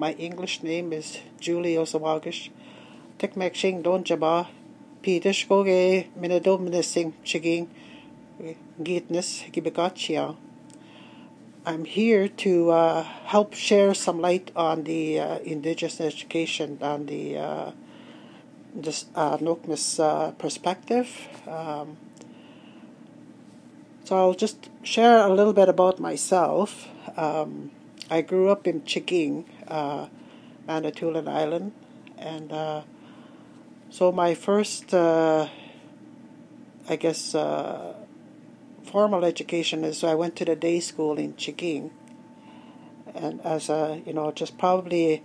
My English name is Julie Osawagish. Tikmek Shing Don Jaba. Peter Skoge Minadom Chiging Gitness Gibagachia. I'm here to uh, help share some light on the uh, indigenous education, on the uh, uh, Nokmis uh, perspective. Um, so I'll just share a little bit about myself. Um, I grew up in Chiging, uh, Manitoulin Island, and uh, so my first, uh, I guess, uh, formal education is I went to the day school in Chiging, and as a you know just probably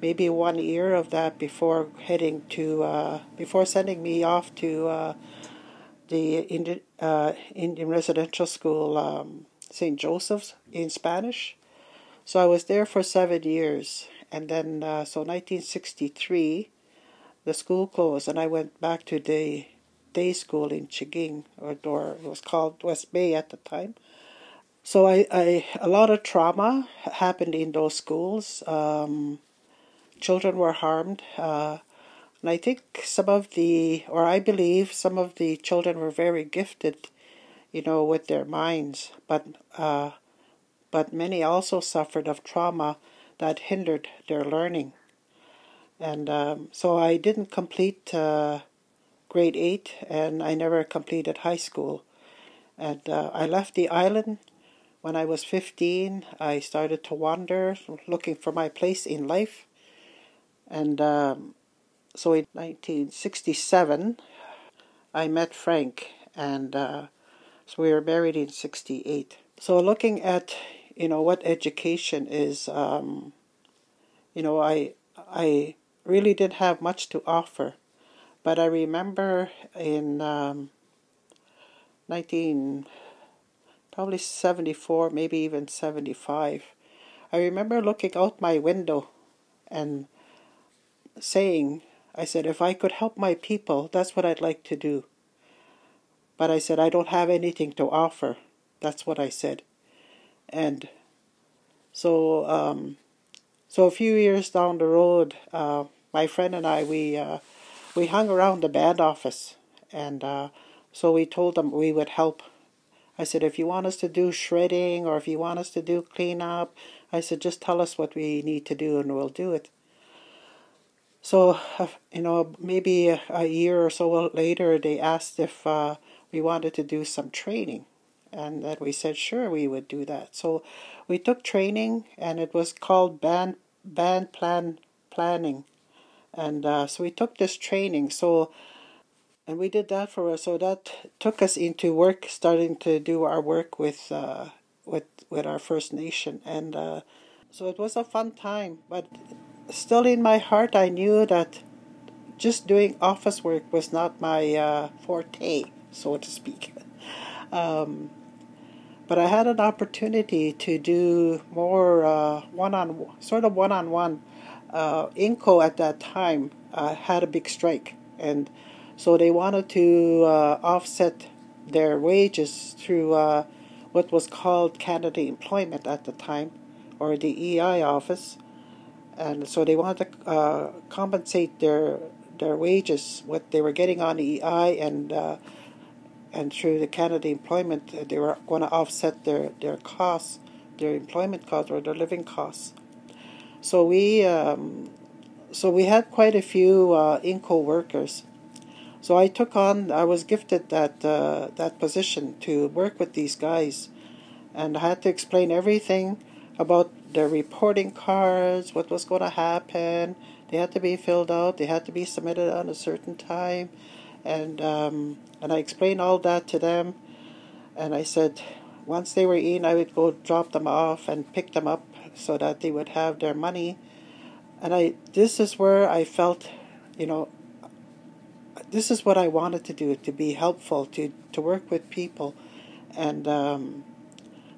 maybe one year of that before heading to uh, before sending me off to uh, the Indian, Indian residential school um, St. Joseph's in Spanish. So I was there for seven years, and then uh, so 1963, the school closed, and I went back to the day school in Chiging, or, or it was called West Bay at the time. So I, I a lot of trauma happened in those schools. Um, children were harmed, uh, and I think some of the, or I believe some of the children were very gifted, you know, with their minds, but uh, but many also suffered of trauma that hindered their learning. And um, so I didn't complete uh, grade 8 and I never completed high school. And uh, I left the island when I was 15. I started to wander, looking for my place in life. And um, so in 1967, I met Frank, and uh, so we were married in 68. So looking at you know what education is um, you know i i really didn't have much to offer. But i remember in um, 19 probably 74 maybe even 75 i remember looking out my window and saying i said if i could help my people that's what i'd like to do. But i said i don't have anything to offer. That's what i said and so um, so a few years down the road, uh, my friend and I we uh, we hung around the band office, and uh, so we told them we would help. I said, if you want us to do shredding or if you want us to do cleanup, I said just tell us what we need to do and we'll do it. So uh, you know maybe a, year or so later, they asked if uh, we wanted to do some training and then we said sure we would do that. So we took training and it was called band band plan planning. And uh, so we took this training. So and we did that for us so that took us into work starting to do our work with uh, with with our first nation. And uh, so it was a fun time but still in my heart i knew that just doing office work was not my uh, forte so to speak. Um, but I had an opportunity to do more uh, one-on sort of one-on-one. Uh, Inco at that time uh, had a big strike, and so they wanted to uh, offset their wages through uh, what was called Canada Employment at the time, or the EI office, and so they wanted to uh, compensate their their wages, what they were getting on EI, and and through the Canada Employment, uh, they were going to offset their, their costs, their employment costs or their living costs. So we um, so we had quite a few uh, INCO workers. So I took on, I was gifted that uh, that position to work with these guys, and I had to explain everything about their reporting cards, what was going to happen. They had to be filled out. They had to be submitted on a certain time and um, and I explained all that to them, and I said once they were in, I would go drop them off and pick them up so that they would have their money, and I this is where I felt, you know. This is what I wanted to do to be helpful to to work with people, and um,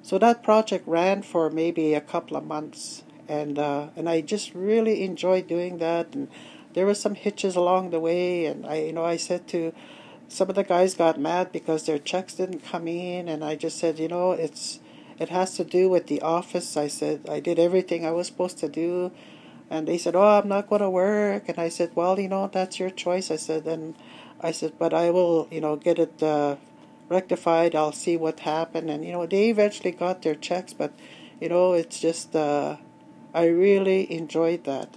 so that project ran for maybe a couple of months, and uh, and I just really enjoyed doing that. And there were some hitches along the way, and I, you know, I said to some of the guys got mad because their checks didn't come in, and I just said, you know, it's it has to do with the office. I said I did everything I was supposed to do. And they said, "Oh, I'm not going to work." And I said, "Well, you know, that's your choice." I said, and I said, "But I will, you know, get it uh, rectified. I'll see what happened." And you know, they eventually got their checks, but you know, it's just uh, I really enjoyed that,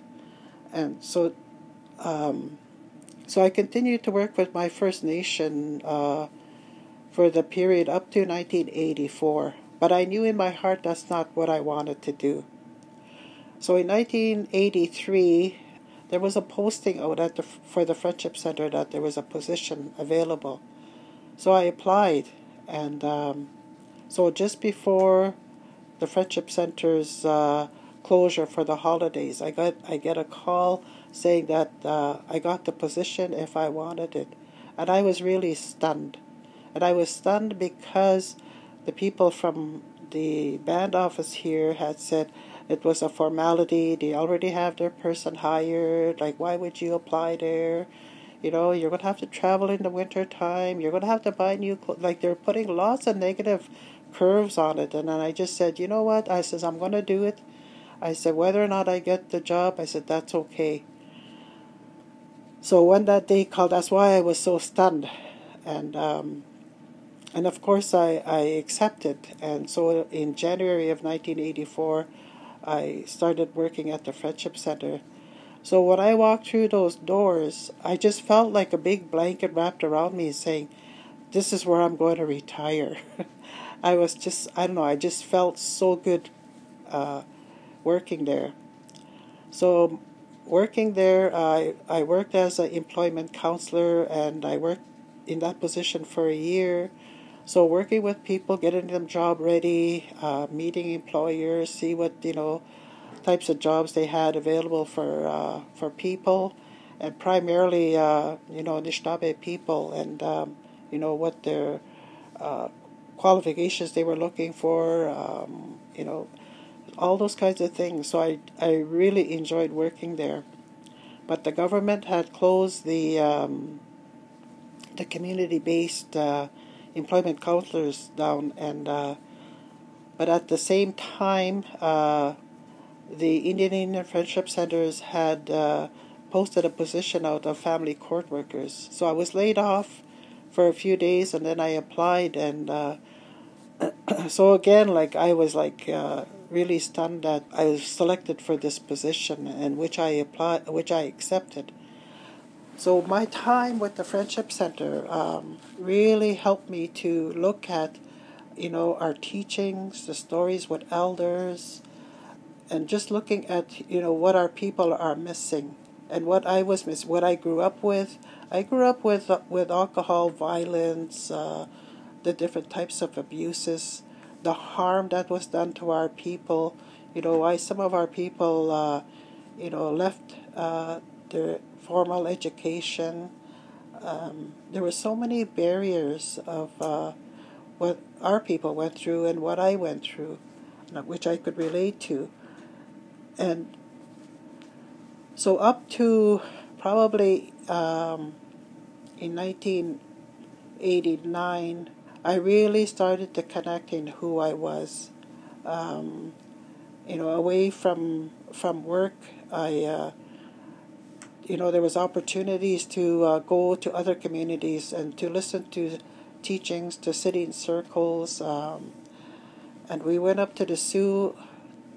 and so. Um, so I continued to work with my First Nation uh, for the period up to 1984, but I knew in my heart that's not what I wanted to do. So in 1983, there was a posting out at the, for the Friendship Center that there was a position available. So I applied, and um, so just before the Friendship Center's uh, closure for the holidays, I got I get a call saying that uh, I got the position if I wanted it. And I was really stunned. And I was stunned because the people from the band office here had said it was a formality. They already have their person hired. Like, why would you apply there? You know, you're going to have to travel in the winter time. You're going to have to buy new clothes. Like, they're putting lots of negative curves on it. And then I just said, you know what? I says, I'm going to do it. I said, whether or not I get the job, I said, that's okay. So when that day called, that's why I was so stunned, and um, and of course I I accepted. And so in January of 1984, I started working at the Friendship Center. So when I walked through those doors, I just felt like a big blanket wrapped around me, saying, "This is where I'm going to retire." I was just I don't know. I just felt so good uh, working there. So working there, I, I worked as an employment counselor and I worked in that position for a year. So working with people, getting them job ready, uh, meeting employers, see what you know types of jobs they had available for uh, for people, and primarily uh, you know Anishinaabe people, and um, you know what their uh, qualifications they were looking for, um, you know all those kinds of things. So I, I really enjoyed working there. But the government had closed the, um, the community based uh, employment counselors down, and uh, but at the same time, uh, the Indian Indian Friendship Centers had uh, posted a position out of family court workers. So I was laid off for a few days, and then I applied, and uh, so again, like I was like uh, really stunned that I was selected for this position, and which I applied, which I accepted. So my time with the Friendship Center um, really helped me to look at, you know, our teachings, the stories with elders, and just looking at, you know, what our people are missing, and what I was missing, what I grew up with. I grew up with uh, with alcohol, violence, uh, the different types of abuses the harm that was done to our people. You know, why some of our people, uh, you know, left uh, their formal education. Um, there were so many barriers of uh, what our people went through and what I went through, which I could relate to. And so, up to probably um, in 1989, I really started to connect in who I was. Um, you know, away from from work, I uh, you know there was opportunities to uh, go to other communities and to listen to teachings, to sit in circles, um, and we went up to the Sault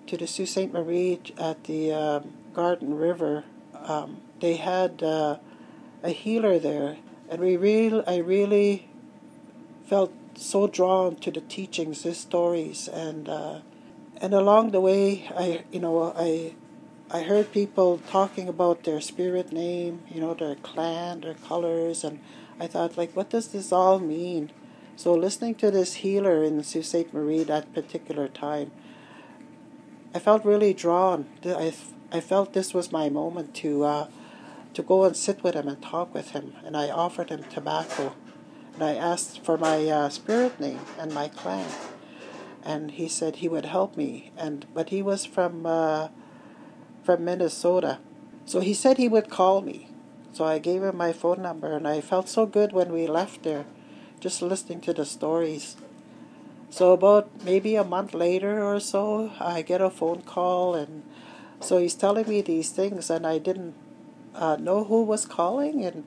to the Sault Ste. Marie at the uh, Garden River. Um, they had uh, a healer there, and we real I really felt so drawn to the teachings, his stories, and uh, and along the way, I you know I I heard people talking about their spirit name, you know, their clan, their colors, and I thought like, what does this all mean? So listening to this healer in Sault Ste. Marie that particular time, I felt really drawn. I I felt this was my moment to. Uh, to go and sit with him and talk with him, and I offered him tobacco and I asked for my uh, spirit name and my clan, and he said he would help me. And but he was from uh, from Minnesota, so he said he would call me. So I gave him my phone number, and I felt so good when we left there, just listening to the stories. So about maybe a month later or so, I get a phone call, and So he's telling me these things, and I didn't uh, know who was calling. And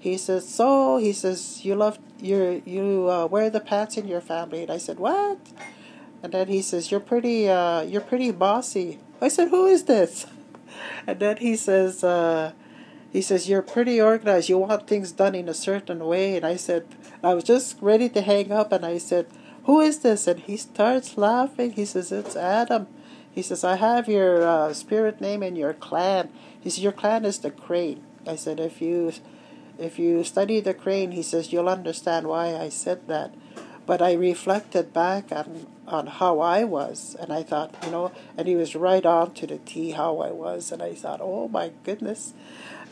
he says, "So," he says, "You love you you uh, wear the pants in your family." And I said, "What?" And then he says, "You're pretty uh, you're pretty bossy." I said, "Who is this?" And then he says, uh, "He says you're pretty organized. You want things done in a certain way." And I said, I was just ready to hang up, and I said, "Who is this?" And he starts laughing. He says, "It's Adam." He says, "I have your uh, spirit name and your clan." He says, "Your clan is the Crane." I said, "If you, if you study the Crane," he says, "you'll understand why I said that." But I reflected back on on how I was, and I thought, you know, and he was right on to the T how I was, and I thought, oh my goodness,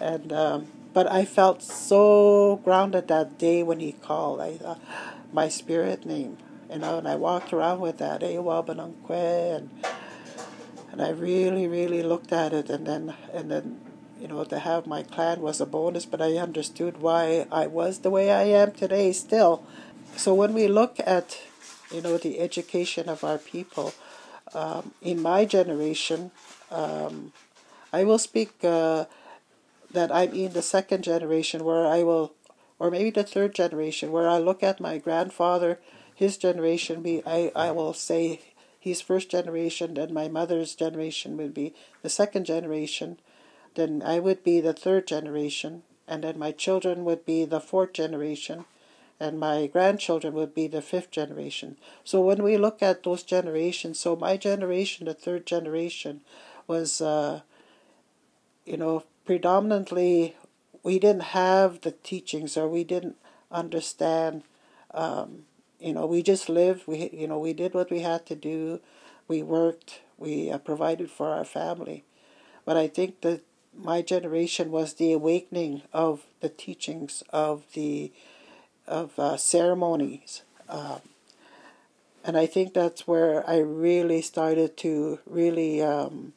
and um, but I felt so grounded that day when he called. I thought my spirit name, you know, and I walked around with that Ewabanunque, and and I really, really looked at it, and then and then you know, to have my clan was a bonus, but I understood why I was the way I am today still. So when we look at, you know, the education of our people, um, in my generation, um, I will speak uh, that I'm in the second generation where I will, or maybe the third generation, where I look at my grandfather, his generation, be I, I will say he's first generation, and my mother's generation would be the second generation, then I would be the third generation, and then my children would be the fourth generation, and my grandchildren would be the fifth generation. So when we look at those generations, so my generation, the third generation, was, uh, you know, predominantly we didn't have the teachings or we didn't understand. Um, you know, we just lived. We, you know, we did what we had to do. We worked. We uh, provided for our family. But I think that my generation was the awakening of the teachings of the of uh, ceremonies. Um, and I think that's where I really started to really um,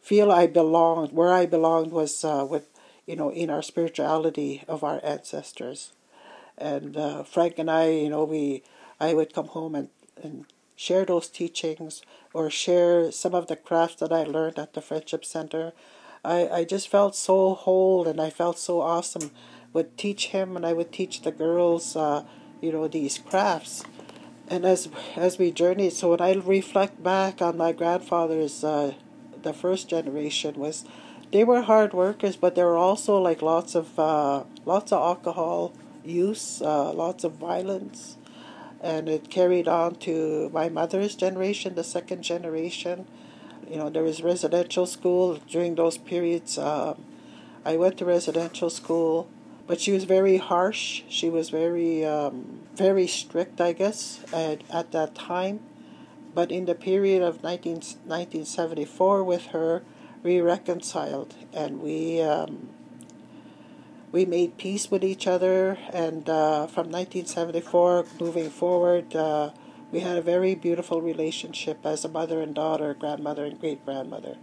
feel I belonged. Where I belonged was uh, with, you know, in our spirituality of our ancestors. And uh, Frank and I, you know, we, I would come home and, and share those teachings or share some of the crafts that I learned at the Friendship Center. I, I just felt so whole and I felt so awesome would teach him and I would teach the girls, uh, you know, these crafts. And as as we journeyed, so when I reflect back on my grandfather's, uh, the first generation was, they were hard workers, but there were also like lots of uh, lots of alcohol use, uh, lots of violence, and it carried on to my mother's generation, the second generation. You know, there was residential school during those periods. Um, I went to residential school but she was very harsh. She was very, um, very strict, I guess, at, at that time. But in the period of 19, 1974 with her, we reconciled and we um, we made peace with each other. And uh, from 1974 moving forward, uh, we had a very beautiful relationship as a mother and daughter, grandmother and great grandmother.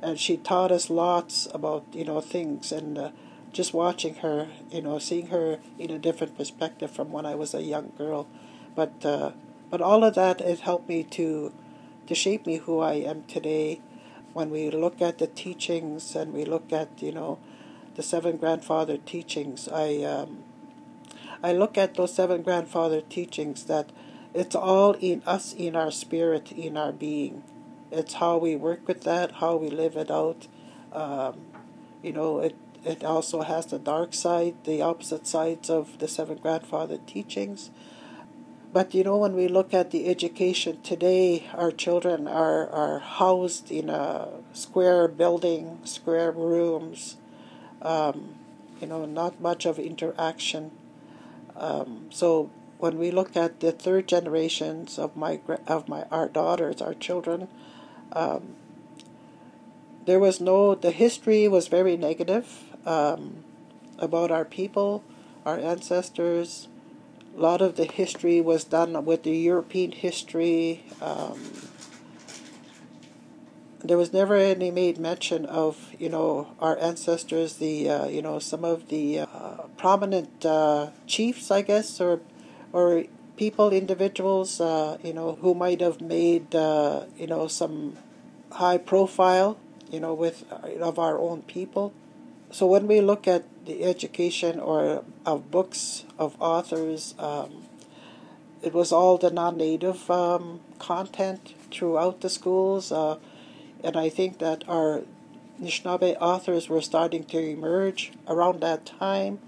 And she taught us lots about you know things and. Uh, just watching her, you know, seeing her in a different perspective from when I was a young girl. But uh, but all of that it helped me to to shape me who I am today. When we look at the teachings and we look at you know the seven grandfather teachings, I um, I look at those seven grandfather teachings that it's all in us, in our spirit, in our being. It's how we work with that, how we live it out. Um, you know, it it also has the dark side, the opposite sides of the seven grandfather teachings. But you know, when we look at the education today, our children are, are housed in a square building, square rooms, um, you know, not much of interaction. Um, so when we look at the third generations of my of my our daughters, our children, um, there was no the history was very negative um, about our people, our ancestors. A lot of the history was done with the European history. There was never any made mention of you know our ancestors, the uh, you know some of the uh, prominent uh, chiefs, I guess, or or people, individuals, uh, you know, who might have made uh, you know some high profile, you know, with of our own people. So when we look at the education or of books of authors, um, it was all the non-native um, content throughout the schools, uh, and I think that our Anishinaabe authors were starting to emerge around that time.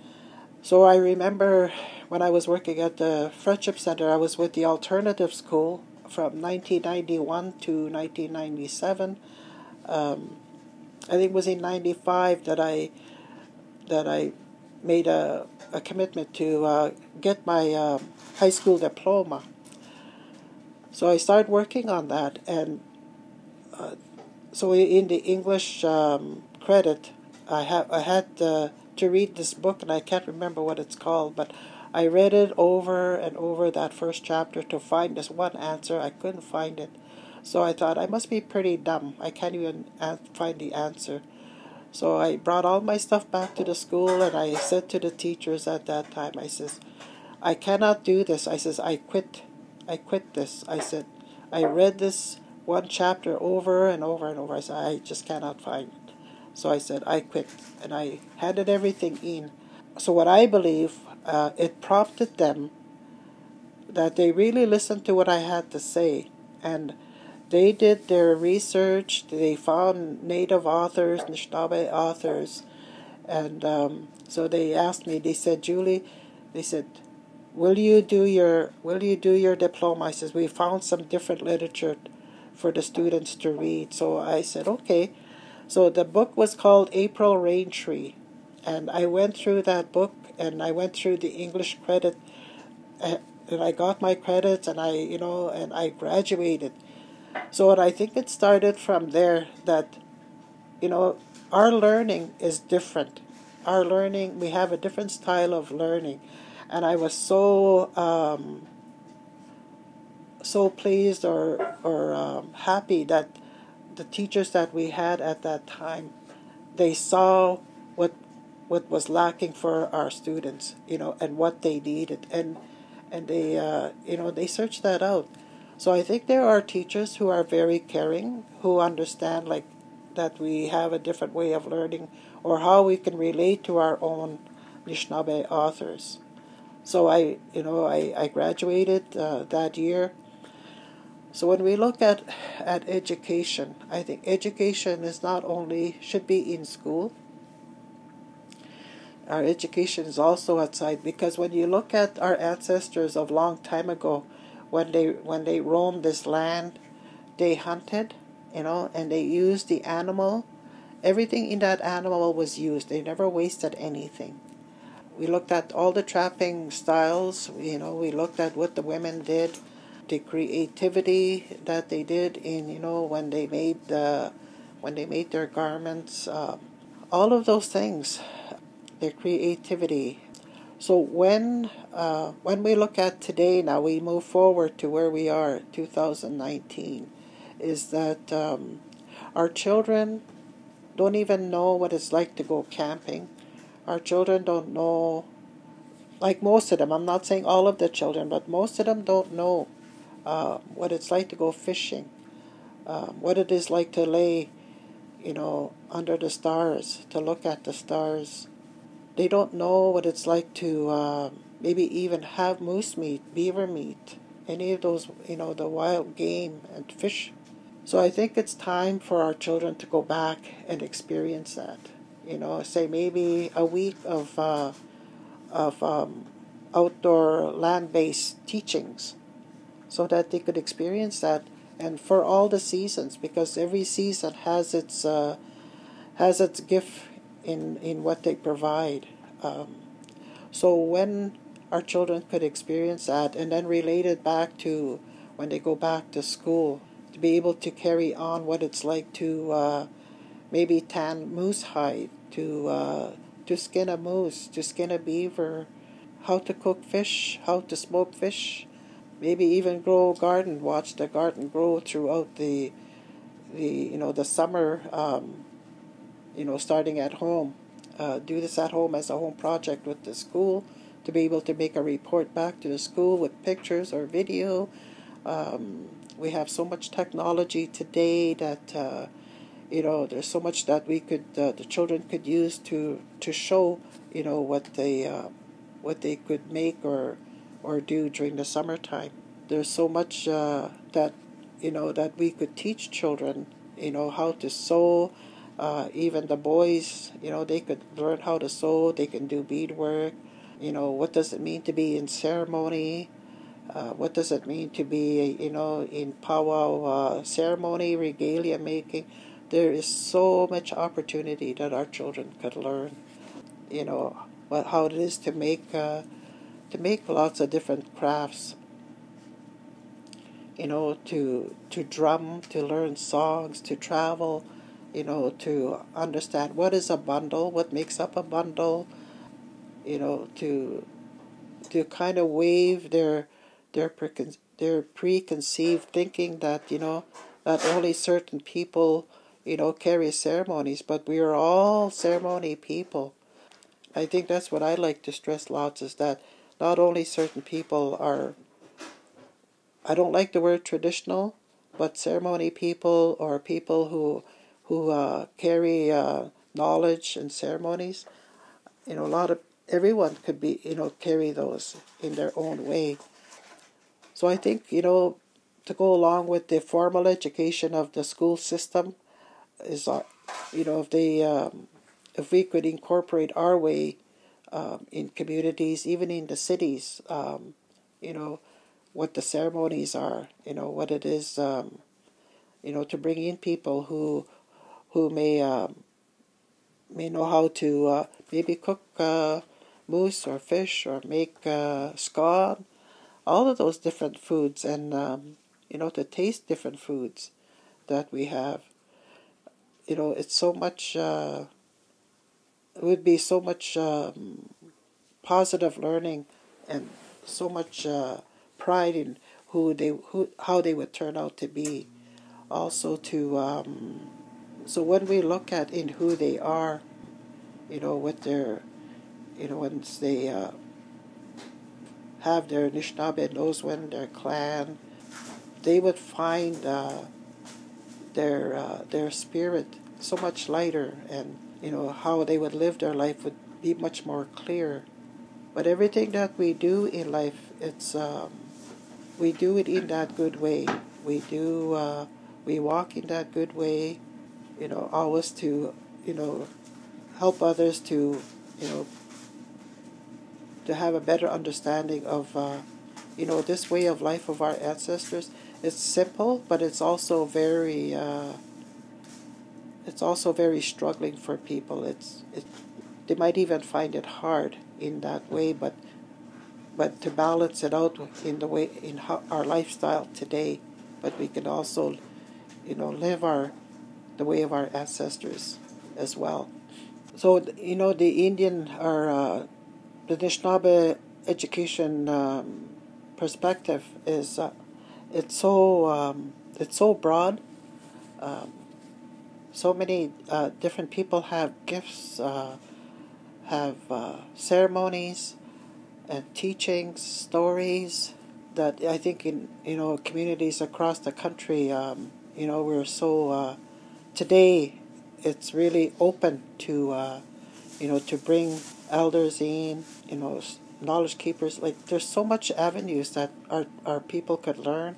So I remember when I was working at the Friendship Center, I was with the alternative school from 1991 to 1997. Um, I think it was in 95 that I that I made a, a commitment to uh, get my uh, high school diploma. So I started working on that, and uh, so in the English um, credit, I have I had uh, to read this book, and I can't remember what it's called, but I read it over and over that first chapter to find this one answer. I couldn't find it, so I thought I must be pretty dumb. I can't even find the answer. So I brought all my stuff back to the school, and I said to the teachers at that time, I says, I cannot do this. I says I quit. I quit this. I said I read this one chapter over and over and over. I said, I just cannot find it. So I said, I quit. And I handed everything in. So, what I believe, uh, it prompted them that they really listened to what I had to say. And they did their research, they found native authors, Anishinaabe authors. And um, so they asked me, they said, Julie, they said, will you do your will you do your diploma? I says, we found some different literature for the students to read. So I said, okay. So the book was called April Raintree. And I went through that book and I went through the English credit and I got my credits and I, you know, and I graduated. So I think it started from there that, you know, our learning is different. Our learning, we have a different style of learning. And I was so um, so pleased or or um, happy that the teachers that we had at that time they saw what what was lacking for our students you know and what they needed. And and they uh, you know they searched that out. So i think there are teachers who are very caring who understand like that we have a different way of learning or how we can relate to our own Anishinaabe authors. So i you know i, I graduated uh, that year so when we look at at education, I think education is not only should be in school. Our education is also outside because when you look at our ancestors of long time ago, when they when they roamed this land, they hunted, you know, and they used the animal. Everything in that animal was used. They never wasted anything. We looked at all the trapping styles. You know, we looked at what the women did the creativity that they did in you know when they made the when they made their garments uh, all of those things their creativity. So when uh, when we look at today now we move forward to where we are 2019 is that um, our children don't even know what it's like to go camping. Our children don't know like most of them i'm not saying all of the children but most of them don't know uh, what it's like to go fishing, um, what it is like to lay, you know, under the stars, to look at the stars. They don't know what it's like to uh, maybe even have moose meat, beaver meat, any of those, you know, the wild game and fish. So I think it's time for our children to go back and experience that. You know, say maybe a week of uh, of um, outdoor land-based teachings so that they could experience that. And for all the seasons because every season has its uh, has its gift in in what they provide. Um, so when our children could experience that and then relate it back to when they go back to school to be able to carry on what it's like to uh, maybe tan moose hide to uh, to skin a moose to skin a beaver how to cook fish how to smoke fish maybe even grow a garden. Watch the garden grow throughout the the you know the summer. Um, you know, starting at home. Uh, do this at home as a home project with the school to be able to make a report back to the school with pictures or video. Um, we have so much technology today that uh, you know there's so much that we could uh, the children could use to to show you know what they uh, what they could make or or do during the summertime. There's so much uh, that you know that we could teach children you know how to sew. Uh, even the boys, you know, they could learn how to sew. They can do beadwork. You know, what does it mean to be in ceremony? Uh, what does it mean to be, you know, in powwow uh, ceremony, regalia making? There is so much opportunity that our children could learn. You know, what how it is to make uh, to make lots of different crafts. You know, to to drum, to learn songs, to travel. You know, to understand what is a bundle, what makes up a bundle. You know, to to kind of waive their their precon- their preconceived thinking that you know that only certain people you know, carry ceremonies, but we are all ceremony people. I think that's what I like to stress lots is that not only certain people are, I don't like the word traditional, but ceremony people or people who who uh, carry uh, knowledge and ceremonies. You know, a lot of everyone could be you know carry those in their own way. So I think you know to go along with the formal education of the school system is, uh, you know, if they, um, if we could incorporate our way um, in communities, even in the cities, um, you know, what the ceremonies are, you know, what it is, um, you know, to bring in people who, who may, um, may know how to uh, maybe cook uh, moose or fish or make uh, scone, all of those different foods, and um, you know, to taste different foods that we have. You know, it's so much, uh, would be so much um, positive learning and so much uh, pride in who they, who, how they would turn out to be. Also to, um, so when we look at in who they are, you know, with their, you know, once they uh, have their Anishinaabe Noswin, their clan, they would find uh, their uh, their spirit so much lighter, and you know how they would live their life would be much more clear. But everything that we do in life, it's um, we do it in that good way. We do uh, we walk in that good way. You know, always to you know help others to you know to have a better understanding of uh, you know this way of life of our ancestors it's simple, but it's also very uh, it's also very struggling for people. It's it, they might even find it hard in that way, but but to balance it out in the way in how, our lifestyle today, but we can also, you know, live our the way of our ancestors as well. So you know the Indian or uh, the Anishinaabe education um, perspective is. Uh, it's so um, it's so broad. Um, so many uh, different people have gifts, uh, have uh, ceremonies, and teachings, stories that I think in you know communities across the country, um, you know, we're so uh, today. It's really open to uh, you know to bring elders in, you know, knowledge keepers. Like there's so much avenues that our our people could learn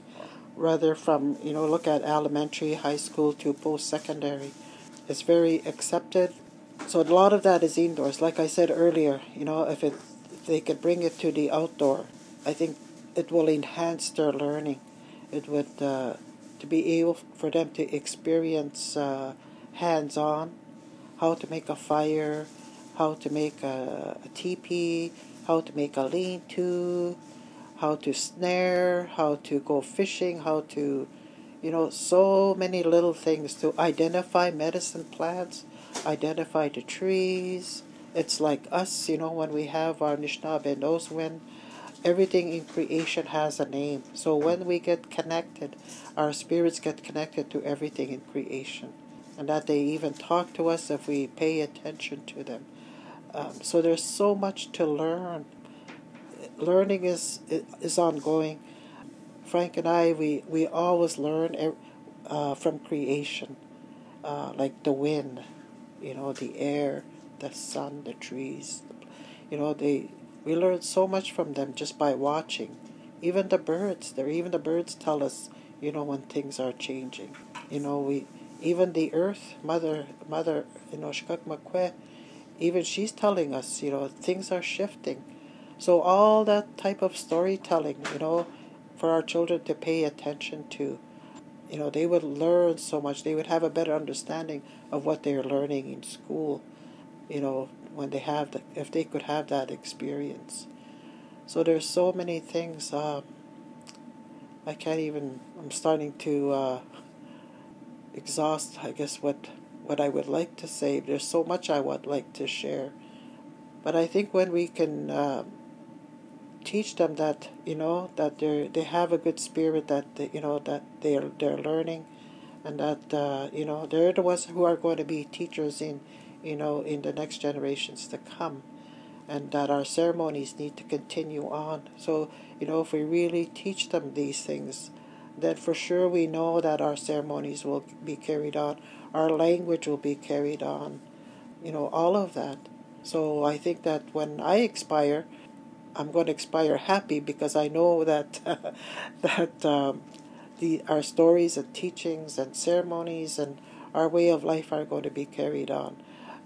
rather from you know look at elementary high school to post secondary it's very accepted. So a lot of that is indoors. Like i said earlier you know if it if they could bring it to the outdoor i think it will enhance their learning. It would uh, to be able for them to experience uh, hands-on how to make a fire how to make a, a teepee how to make a lean-to how to snare, how to go fishing, how to, you know, so many little things to identify medicine plants, identify the trees. It's like us, you know, when we have our Anishinaabe Noswin everything in creation has a name. So when we get connected, our spirits get connected to everything in creation. And that they even talk to us if we pay attention to them. Um, so there's so much to learn learning is is ongoing. Frank and I, we, we always learn uh, from creation, uh, like the wind, you know, the air, the sun, the trees. You know, they we learn so much from them just by watching. Even the birds, there even the birds tell us, you know, when things are changing. You know, we even the earth, mother, mother, you know, even she's telling us, you know, things are shifting. So all that type of storytelling, you know, for our children to pay attention to, you know, they would learn so much. They would have a better understanding of what they're learning in school, you know, when they have the, if they could have that experience. So there's so many things. Uh, I can't even. I'm starting to uh, exhaust. I guess what what I would like to say. There's so much I would like to share, but I think when we can uh, teach them that you know that they they have a good spirit, that they, you know that they're they're learning, and that uh, you know they're the ones who are going to be teachers in you know in the next generations to come, and that our ceremonies need to continue on. So you know if we really teach them these things then for sure we know that our ceremonies will be carried on, our language will be carried on, you know, all of that. So I think that when I expire, I'm going to expire happy because I know that that um, the our stories and teachings and ceremonies and our way of life are going to be carried on.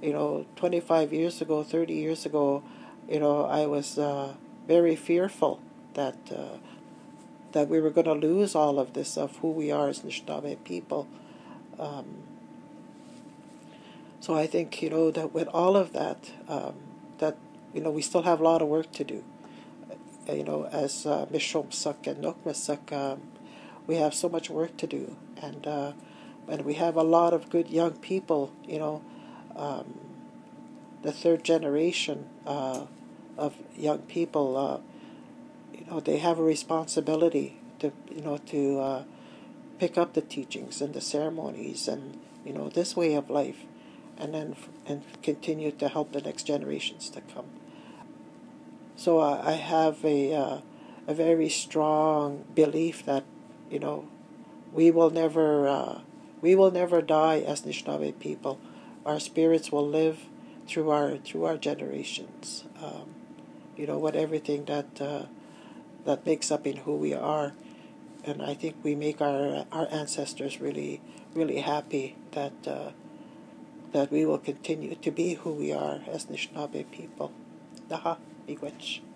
You know, 25 years ago, 30 years ago, you know, I was uh, very fearful that uh, that we were going to lose all of this of who we are as Anishinaabe people. Um, so I think you know that with all of that, um, that you know we still have a lot of work to do you know, as uh, Mishomsuk and Nokmasuk, um, we have so much work to do, and uh, and we have a lot of good young people, you know, um, the third generation uh, of young people, uh, you know, they have a responsibility to, you know, to uh, pick up the teachings and the ceremonies and you know this way of life, and then and continue to help the next generations to come. So I have a uh, a very strong belief that you know we will never uh, we will never die as Anishinaabe people. Our spirits will live through our through our generations. Um, you know, with everything that uh, that makes up in who we are, and I think we make our our ancestors really really happy that uh, that we will continue to be who we are as Anishinaabe people. Daha. Miigwech.